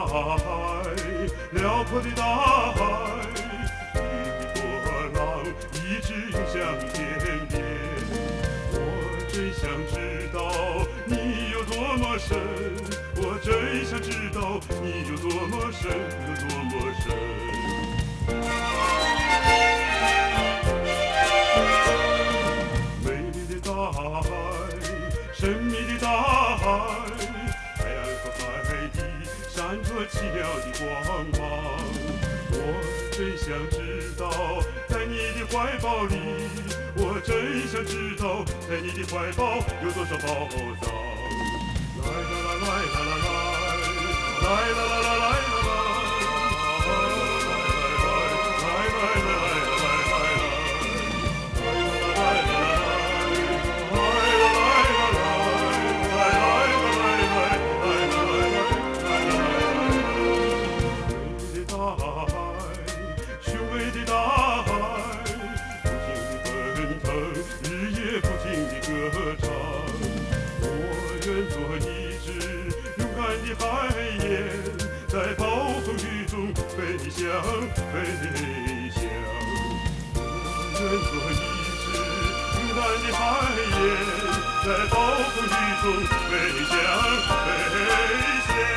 大海，辽阔的大海，一波浪一直涌向天边。我真想知道你有多么深，我真想知道你有多么深，有多么深。美丽的大海，神秘的大海，闪着奇妙的光芒。我真想知道，在你的怀抱里，我真想知道，在你的怀抱有多少宝藏。我做一只勇敢的海燕，在暴风雨中飞翔，飞翔。我愿做一只勇敢的海燕，在暴风雨中飞翔，飞翔。